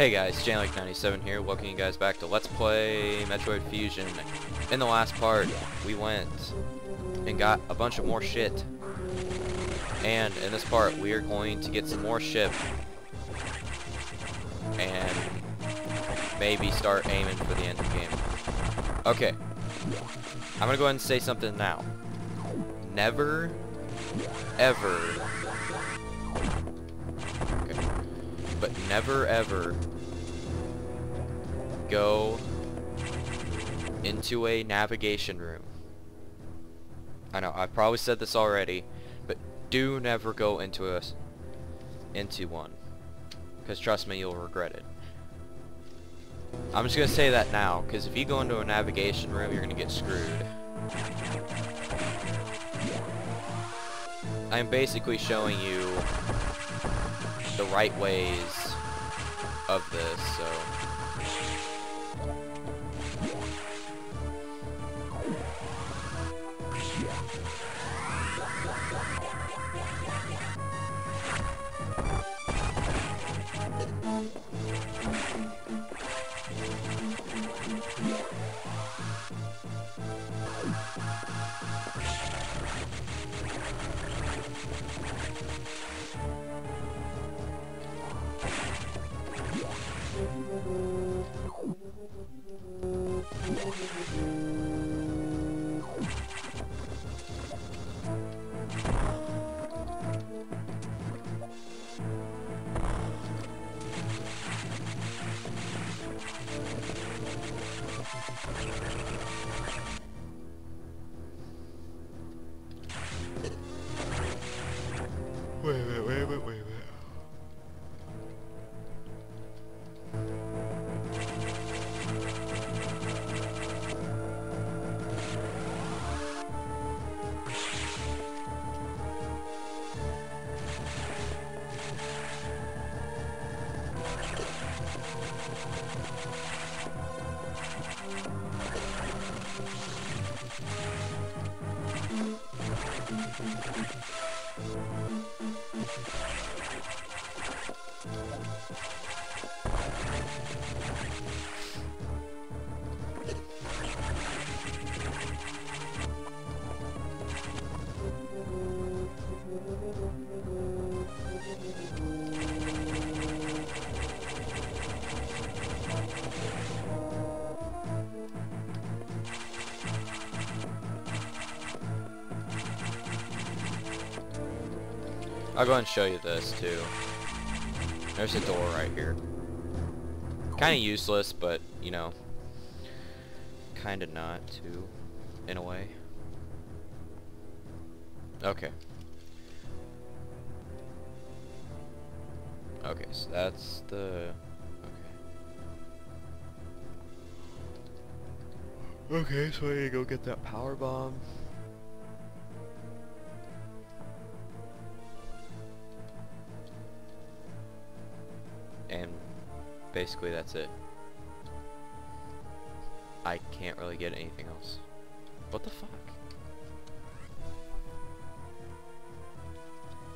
Hey guys, Jlink97 here, welcome you guys back to Let's Play Metroid Fusion. In the last part, we went and got a bunch of more shit. And in this part, we are going to get some more ship. And maybe start aiming for the end of the game. Okay. I'm gonna go ahead and say something now. Never, ever but never ever go into a navigation room. I know, I've probably said this already, but do never go into a into one. Because trust me, you'll regret it. I'm just going to say that now, because if you go into a navigation room, you're going to get screwed. I'm basically showing you the right ways of this, so... Wait, wait, wait. I'll go ahead and show you this too. There's a door right here. Kind of useless, but you know, kind of not too, in a way. Okay. Okay, so that's the. Okay. Okay, so I need to go get that power bomb. Basically that's it. I can't really get anything else. What the fuck?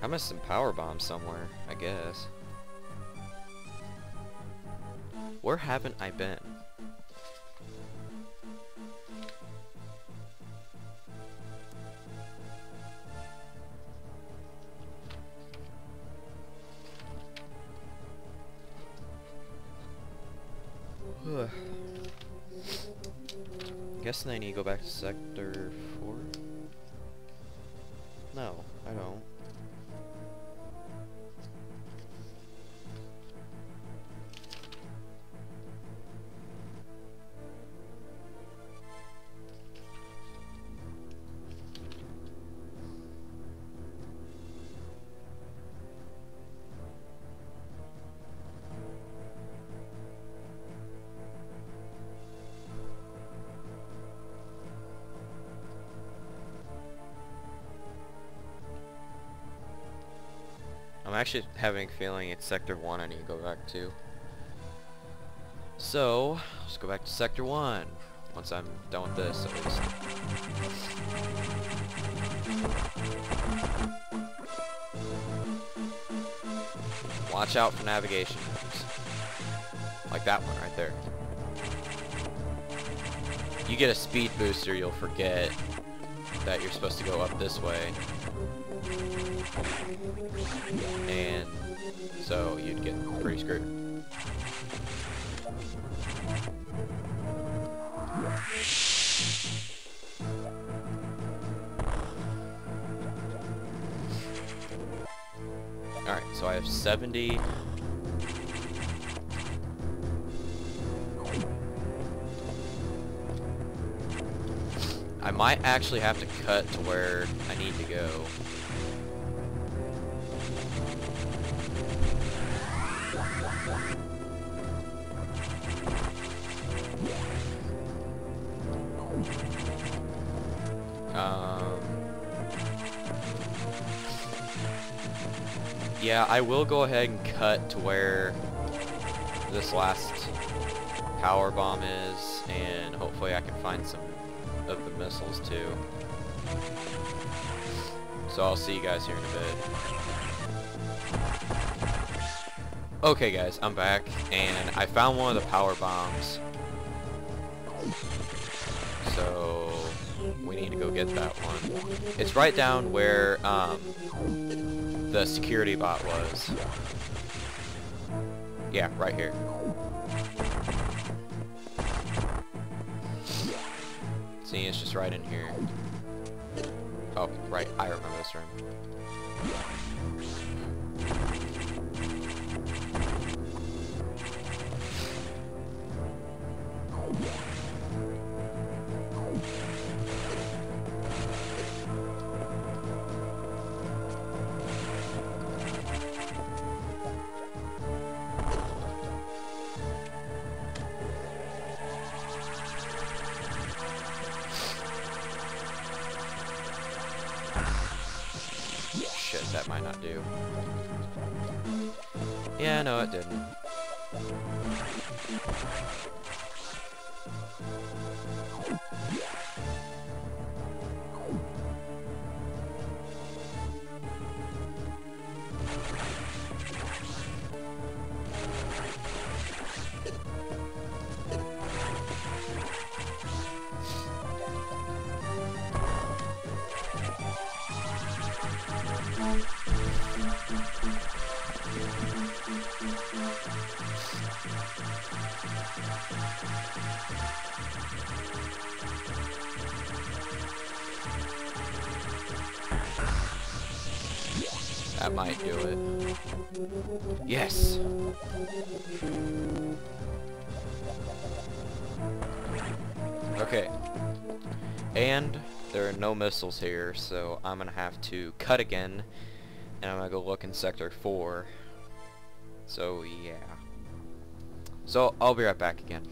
I missed some power bombs somewhere, I guess. Where haven't I been? Guessing I need to go back to sector 4? No, I don't. I'm actually having a feeling it's Sector 1 I need to go back to. So, let's go back to Sector 1. Once I'm done with this. Watch out for navigation Like that one right there. You get a speed booster, you'll forget that you're supposed to go up this way. And so you'd get pretty screwed. Alright, so I have 70. I might actually have to cut to where I need to go. Yeah, I will go ahead and cut to where this last power bomb is, and hopefully I can find some of the missiles too. So I'll see you guys here in a bit. Okay guys, I'm back, and I found one of the power bombs. So we need to go get that one. It's right down where um, the security bot was. Yeah, right here. See, it's just right in here. Oh, right, I remember this room. Do. Yeah, no, it didn't. That might do it. Yes! Okay. And there are no missiles here, so I'm gonna have to cut again, and I'm gonna go look in Sector 4. So, yeah. So, I'll be right back again.